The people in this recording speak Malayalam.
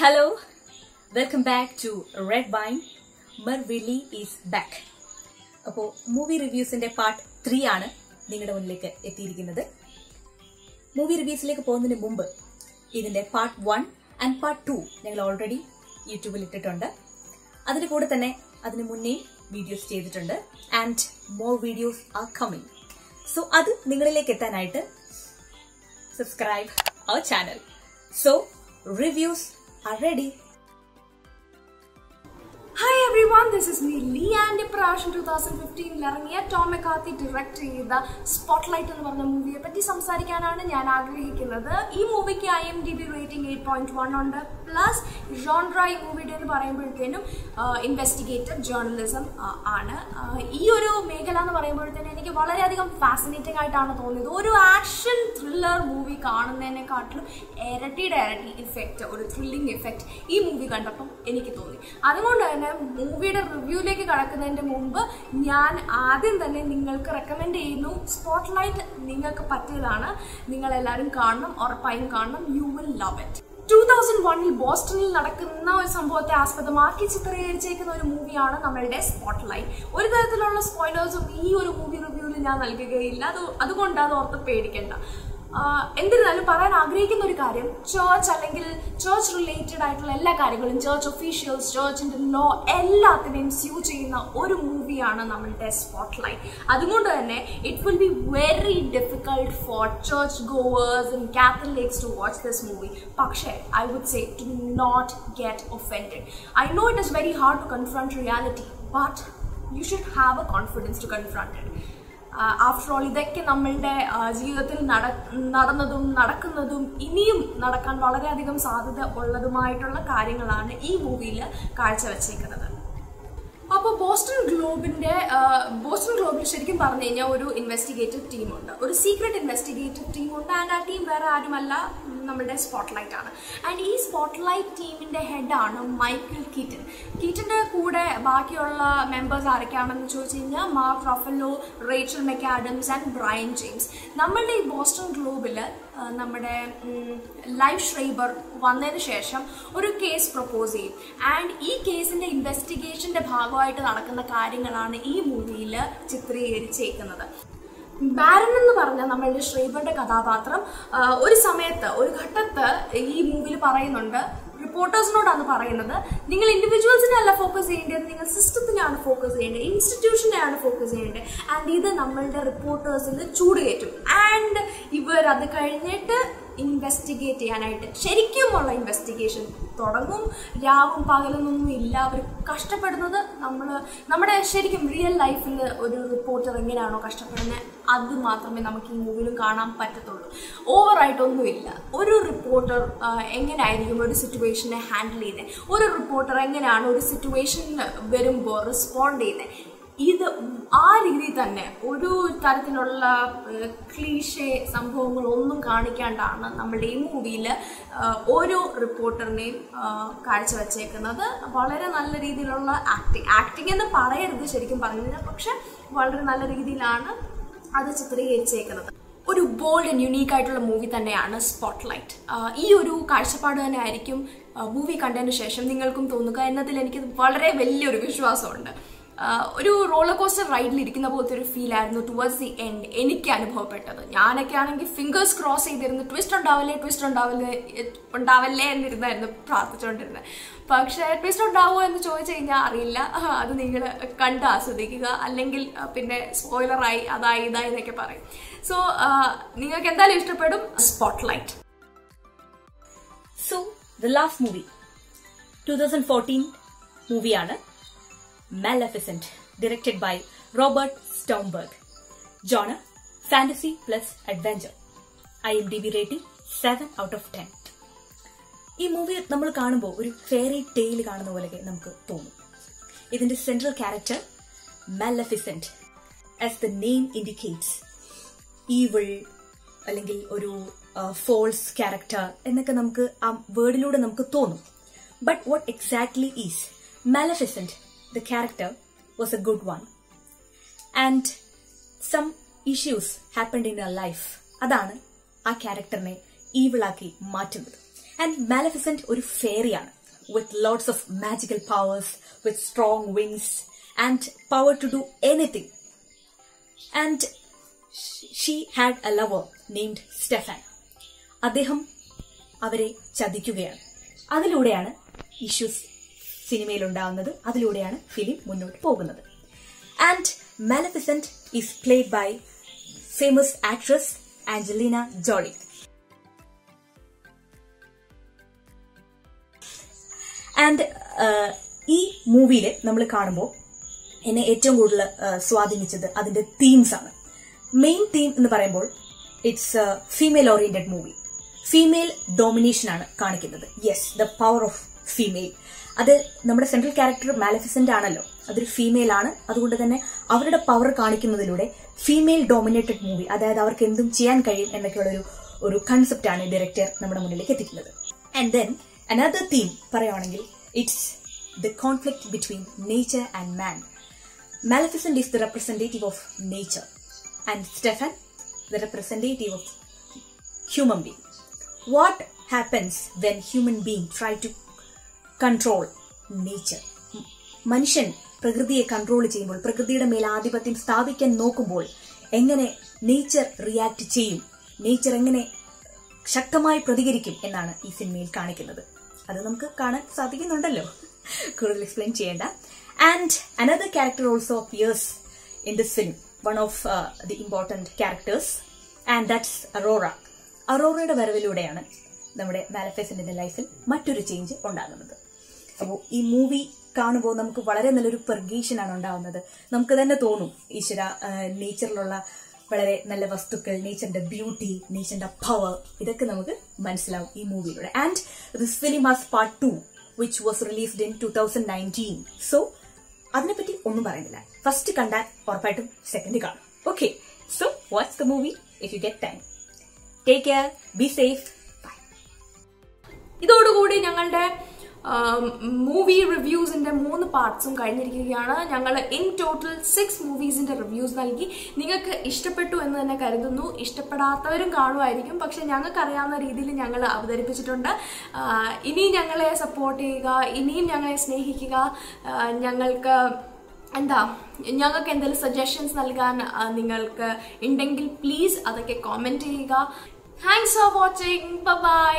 Hello welcome back to red wine മർ വില്ലി ഈസ് ബാക്ക് അപ്പോൾ മൂവി റിവ്യൂസിന്റെ പാർട്ട് ത്രീ ആണ് നിങ്ങളുടെ മുന്നിലേക്ക് എത്തിയിരിക്കുന്നത്. മൂവി റിവ്യൂസിലേക്ക് പോകുന്നതിന് മുമ്പ് ഇതിന്റെ part one and part two ഞങ്ങൾ ഓൾറെഡി യൂട്യൂബിൽ ഇട്ടിട്ടുണ്ട്. അതിന് കൂടെ തന്നെ അതിന് മുന്നേ വീഡിയോസ് ചെയ്തിട്ടുണ്ട്. And more videos are coming so അത് നിങ്ങളിലേക്ക് എത്താനായിട്ട് subscribe our channel so reviews are ready. This is me Lee and ഇപ്രാവശ്യം ടൂ തൗസൻഡ് ഫിഫ്റ്റീനിൽ ഇറങ്ങിയ ടോം മെക്കാത്തി ഡയറക്ട് ചെയ്ത സ്പോട്ട് ലൈറ്റ് എന്ന് പറഞ്ഞ മൂവിയെ പറ്റി സംസാരിക്കാനാണ് ഞാൻ ആഗ്രഹിക്കുന്നത്. ഈ മൂവിക്ക് I M D B rating eight point one ഉണ്ട്. പ്ലസ് ജോൺഡ്ര ഈ മൂവിയുടെ എന്ന് പറയുമ്പോഴത്തേനും ഇൻവെസ്റ്റിഗേറ്റീവ് ജേർണലിസം ആണ്. ഈ ഒരു മേഖല എന്ന് പറയുമ്പോഴത്തേനും എനിക്ക് വളരെയധികം ഫാസിനേറ്റിംഗ് ആയിട്ടാണ് തോന്നിയത്. ഒരു ആക്ഷൻ ത്രില്ലർ മൂവി കാണുന്നതിനെക്കാട്ടിലും ഇരട്ടിയുടെ ഇരട്ടി ഇഫക്റ്റ് ഒരു ത്രില്ലിംഗ് ഇഫക്റ്റ് ഈ മൂവി കണ്ടപ്പം എനിക്ക് തോന്നി. അതുകൊണ്ട് തന്നെ മൂവിയുടെ റിവ്യൂയിലേക്ക് കടക്കുന്നതിന്റെ മുമ്പ് ഞാൻ ആദ്യം തന്നെ നിങ്ങൾക്ക് റെക്കമെൻഡ് ചെയ്യുന്നു. സ്പോട്ട് ലൈറ്റ് നിങ്ങൾക്ക് പറ്റിയതാണ്. നിങ്ങൾ എല്ലാവരും കാണണം ഉറപ്പായും കാണണം. You will love it two thousand വണ്ണിൽ ബോസ്റ്റണിൽ നടക്കുന്ന ഒരു സംഭവത്തെ ആസ്പദമാക്കി ചിത്രീകരിച്ചേക്കുന്ന ഒരു മൂവിയാണ് നമ്മളുടെ സ്പോട്ട് ലൈറ്റ് ഒരു തരത്തിലുള്ള സ്പോയിലേഴ്സും ഈ ഒരു മൂവി റിവ്യൂവിൽ ഞാൻ നൽകുകയില്ല. അത് അതുകൊണ്ട് അത് ഓർത്ത് പേടിക്കേണ്ട. എന്നിരുന്നാലും പറയാൻ ആഗ്രഹിക്കുന്ന ഒരു കാര്യം ചേർച്ച് അല്ലെങ്കിൽ ചേർച്ച് റിലേറ്റഡ് ആയിട്ടുള്ള എല്ലാ കാര്യങ്ങളും ചേർച്ച് ഒഫീഷ്യൽസ് ചേർച്ചിന്റെ ലോ എല്ലാത്തിനെയും സ്യൂ ചെയ്യുന്ന ഒരു മൂവിയാണ് നമ്മളുടെ സ്പോട്ട് ലൈറ്റ് അതുകൊണ്ട് തന്നെ it will be very difficult for church goers and Catholics to watch this movie പക്ഷേ I would say to not get offended I know it is very hard to confront reality but you should have a confidence to confront it after all ഇതൊക്കെ നമ്മളുടെ ജീവിതത്തിൽ നട നടന്നതും നടക്കുന്നതും ഇനിയും നടക്കാൻ വളരെയധികം സാധ്യത ഉള്ളതുമായിട്ടുള്ള കാര്യങ്ങളാണ് ഈ മൂവിയിൽ കാഴ്ചവെച്ചേക്കുന്നത്. അപ്പോൾ ബോസ്റ്റൺ ഗ്ലോബിന്റെ ബോസ്റ്റൺ ഗ്ലോബിൽ ശരിക്കും പറഞ്ഞു കഴിഞ്ഞാൽ ഒരു ഇൻവെസ്റ്റിഗേറ്റീവ് ടീമുണ്ട് ഒരു സീക്രട്ട് ഇൻവെസ്റ്റിഗേറ്റീവ് ടീമുണ്ട് ആൻഡ് ആ ടീം വേറെ ആരുമല്ല നമ്മുടെ സ്പോട്ട്ലൈറ്റ് ആണ്. ആൻഡ് ഈ സ്പോട്ട്ലൈറ്റ് ടീമിന്റെ ഹെഡാണ് മൈക്കിൾ കീറ്റൻ കീറ്റന്റെ കൂടെ ബാക്കിയുള്ള മെമ്പേഴ്സ് ആരൊക്കെയാണെന്ന് ചോദിച്ചു കഴിഞ്ഞാൽ Mark Ruffalo Rachel McAdams and Brian James. നമ്മളുടെ ഈ ബോസ്റ്റൺ ഗ്ലോബിൽ നമ്മുടെ ലൈഫ് ഷ്രൈബർ വന്നതിന് ശേഷം ഒരു കേസ് പ്രപ്പോസ് ചെയ്യും. ആൻഡ് ഈ കേസിന്റെ ഇൻവെസ്റ്റിഗേഷന്റെ ഭാഗമായിട്ട് നടക്കുന്ന കാര്യങ്ങളാണ് ഈ മൂവിയിൽ ചിത്രീകരിച്ചേക്കുന്നത്. ബാരൻ എന്ന് പറഞ്ഞ നമ്മളുടെ ശ്രീബറുടെ കഥാപാത്രം ഒരു സമയത്ത് ഒരു ഘട്ടത്ത് ഈ മൂവിയിൽ പറയുന്നുണ്ട് റിപ്പോർട്ടേഴ്സിനോടാണ് പറയുന്നത്. നിങ്ങൾ ഇൻഡിവിജ്വൽസിനെ അല്ല ഫോക്കസ് ചെയ്യേണ്ടത് നിങ്ങൾ സിസ്റ്റത്തിനെയാണ് ഫോക്കസ് ചെയ്യേണ്ടത് ഇൻസ്റ്റിറ്റ്യൂഷനെയാണ് ഫോക്കസ് ചെയ്യേണ്ടത്. ആൻഡ് ഇത് നമ്മളുടെ റിപ്പോർട്ടേഴ്സിന് ചൂട് കയറ്റും ആൻഡ് ഇവർ അത് കഴിഞ്ഞിട്ട് ഇൻവെസ്റ്റിഗേറ്റ് ചെയ്യാനായിട്ട്. ശരിക്കുമുള്ള ഇൻവെസ്റ്റിഗേഷൻ തുടങ്ങും. രാവും പകലൊന്നും ഇല്ല അവർ കഷ്ടപ്പെടുന്നത് നമ്മൾ നമ്മുടെ ശരിക്കും റിയൽ ലൈഫിൽ ഒരു റിപ്പോർട്ടർ എങ്ങനെയാണോ കഷ്ടപ്പെടുന്നത് അത് മാത്രമേ നമുക്ക് ഈ മൂവിലും കാണാൻ പറ്റത്തുള്ളൂ. ഓവറായിട്ടൊന്നുമില്ല ഒരു റിപ്പോർട്ടർ എങ്ങനെയായിരിക്കും ഒരു സിറ്റുവേഷനെ ഹാൻഡിൽ ചെയ്യുന്നത് ഒരു റിപ്പോർട്ടർ എങ്ങനെയാണ് ഒരു സിറ്റുവേഷൻ വരുമ്പോൾ റെസ്പോണ്ട് ചെയ്യുന്നത് ഇത് ആ രീതിയിൽ തന്നെ ഒരു തരത്തിലുള്ള ക്ലീഷേ സംഭവങ്ങളൊന്നും കാണിക്കാണ്ടാണ് നമ്മുടെ ഈ മൂവിയിൽ ഓരോ റിപ്പോർട്ടറിനെയും കാഴ്ചവെച്ചേക്കുന്നത്. വളരെ നല്ല രീതിയിലുള്ള ആക്ടിങ് ആക്ടിങ് എന്ന് പറയരുത് ശരിക്കും പറഞ്ഞു പക്ഷെ വളരെ നല്ല രീതിയിലാണ് അത് ചിത്രീകരിച്ചേക്കുന്നത്. ഒരു ബോൾഡ് ആൻഡ് യുണീക്ക് ആയിട്ടുള്ള മൂവി തന്നെയാണ് സ്പോട്ട്ലൈറ്റ് ഈ ഒരു കാഴ്ചപ്പാട് തന്നെ ആയിരിക്കും മൂവി കണ്ടതിന് ശേഷം നിങ്ങൾക്കും തോന്നുക എന്നതിൽ എനിക്ക് വളരെ വലിയൊരു വിശ്വാസമുണ്ട്. ഒരു റോളർ കോസ്റ്റർ റൈഡിൽ ഇരിക്കുന്ന പോലത്തെ ഒരു ഫീൽ ആയിരുന്നു ടുവേഴ്സ് ദി എൻഡ് എനിക്ക് അനുഭവപ്പെട്ടത്. ഞാനൊക്കെ ആണെങ്കിൽ ഫിംഗേഴ്സ് ക്രോസ് ചെയ്തിരുന്നു ട്വിസ്റ്റ് ഉണ്ടാവില്ലേ ട്വിസ്റ്റ് ഉണ്ടാവില്ലേ ഉണ്ടാവല്ലേ എന്നിരുന്നായിരുന്നു പ്രാർത്ഥിച്ചുകൊണ്ടിരുന്നത് പക്ഷേ ട്വിസ്റ്റ് ഉണ്ടാവുമോ എന്ന് ചോദിച്ചു കഴിഞ്ഞാൽ അറിയില്ല. അത് നിങ്ങൾ കണ്ട് ആസ്വദിക്കുക. അല്ലെങ്കിൽ പിന്നെ സ്പോയിലറായി അതായി ഇതായി എന്നൊക്കെ പറയും. സോ നിങ്ങൾക്ക് എന്തായാലും ഇഷ്ടപ്പെടും? Spotlight So, the last movie, 2014 മൂവിയാണ് Maleficent, directed by Robert Sternberg. Genre, fantasy plus adventure. IMDb rating 7 out of 10. ഈ മൂവി നമ്മൾ കാണുമ്പോൾ ഒരു ഫെയറി ടെയിൽ കാണുന്ന പോലെയൊക്കെ നമുക്ക് തോന്നും ഇതിന്റെ central character Maleficent as the name indicates evil അല്ലെങ്കിൽ ഒരു ഫോൾസ് ക്യാരക്ടർ എന്നൊക്കെ നമുക്ക് ആ വേർഡിലൂടെ നമുക്ക് തോന്നും but what exactly is Maleficent the character was a good one and some issues happened in a life അതാണ് ആ ക്യാരക്ടറിനെ ഈവിളാക്കി മാറ്റുന്നത്. ആൻഡ് മാലഫിസന്റ് ഒരു ഫെയറിയാണ് with lots of magical powers with strong wings and power to do anything and she had a lover named Stefan അദ്ദേഹം അവരെ ചതിക്കുകയാണ്. അതിലൂടെയാണ് ഇഷ്യൂസ് സിനിമയിൽ ഉണ്ടാവുന്നത് അതിലൂടെയാണ് ഫിലിം മുന്നോട്ട് പോകുന്നത്. And Maleficent is played by famous actress Angelina Jolie and ഈ മൂവിയിൽ നമ്മൾ കാണുമ്പോൾ എന്നെ ഏറ്റവും കൂടുതൽ സ്വാധീനിച്ചത് അതിന്റെ തീംസ് ആണ്. മെയിൻ തീം എന്ന് പറയുമ്പോൾ it's female oriented movie female domination ആണ് കാണിക്കുന്നത്. Yes the power of female അത് നമ്മുടെ സെൻട്രൽ ക്യാരക്ടർ മാലഫിസന്റ് ആണല്ലോ. അതൊരു ഫീമെയിൽ ആണ്. അതുകൊണ്ട് തന്നെ അവരുടെ പവർ കാണിക്കുന്നതിലൂടെ ഫീമെയിൽ ഡോമിനേറ്റഡ് മൂവി അതായത് അവർക്ക് എന്തും ചെയ്യാൻ കഴിയും എന്നൊക്കെയുള്ള ഒരു ഒരു ആണ് ഡയറക്ടർ നമ്മുടെ മുന്നിലേക്ക് എത്തിക്കുന്നത്. ആൻഡ് ദെൻ അനദർ തീം പറയുവാണെങ്കിൽ it's the conflict between nature and man Maleficent is the representative of nature and Stefan the representative of human being what happens when human being try to control nature മനുഷ്യൻ പ്രകൃതിയെ കൺട്രോൾ ചെയ്യുമ്പോൾ പ്രകൃതിയുടെ മേൽ ആധിപത്യം സ്ഥാപിക്കാൻ നോക്കുമ്പോൾ എങ്ങനെ നേച്ചർ റിയാക്ട് ചെയ്യും നേച്ചർ എങ്ങനെ ശക്തമായി പ്രതികരിക്കും എന്നാണ് ഈ സിനിമയിൽ കാണിക്കുന്നത്. അത് നമുക്ക് കാണാൻ സാധിക്കുന്നുണ്ടല്ലോ. കൂടുതൽ എക്സ്പ്ലെയിൻ ചെയ്യേണ്ട. And another character also appears in this film one of the important characters and that's Aurora അറോറയുടെ വരവിലൂടെയാണ് നമ്മുടെ മാലഫേസിന്റെ ലൈഫിൽ മറ്റൊരു ചേഞ്ച് ഉണ്ടാകുന്നത്. അപ്പോൾ ഈ മൂവി കാണുമ്പോൾ നമുക്ക് വളരെ നല്ലൊരു പെർഗേഷൻ ആണ് ഉണ്ടാവുന്നത്. നമുക്ക് തന്നെ തോന്നും ഈശ്വര നേച്ചറിലുള്ള വളരെ നല്ല വസ്തുക്കൾ നേച്ചറിന്റെ ബ്യൂട്ടി നേച്ചറിന്റെ പവർ ഇതൊക്കെ നമുക്ക് മനസ്സിലാവും ഈ മൂവിയിലൂടെ and this film part two which was released in two thousand nineteen so അതിനെപ്പറ്റി ഒന്നും പറയുന്നില്ല. ഫസ്റ്റ് കണ്ടാൽ ഉറപ്പായിട്ടും സെക്കൻഡ് കാണും. Okay so what's the movie if you get time take care be safe ഇതോടുകൂടി ഞങ്ങളുടെ മൂവി റിവ്യൂസിന്റെ മൂന്ന് പാർട്സും കഴിഞ്ഞിരിക്കുകയാണ്. ഞങ്ങൾ ഇൻ ടോട്ടൽ സിക്സ് മൂവീസിന്റെ റിവ്യൂസ് നൽകി. നിങ്ങൾക്ക് ഇഷ്ടപ്പെട്ടു എന്ന് തന്നെ കരുതുന്നു. ഇഷ്ടപ്പെടാത്തവരും കാണുമായിരിക്കും. പക്ഷെ ഞങ്ങൾക്ക് അറിയാവുന്ന രീതിയിൽ ഞങ്ങൾ അവതരിപ്പിച്ചിട്ടുണ്ട്. ഇനിയും ഞങ്ങളെ സപ്പോർട്ട് ചെയ്യുക ഇനിയും ഞങ്ങളെ സ്നേഹിക്കുക. ഞങ്ങൾക്ക് എന്താ ഞങ്ങൾക്ക് എന്തെങ്കിലും സജഷൻസ് നൽകാൻ നിങ്ങൾക്ക് ഉണ്ടെങ്കിൽ പ്ലീസ് അതൊക്കെ കോമെന്റ് ചെയ്യുക. Thanks for watching bye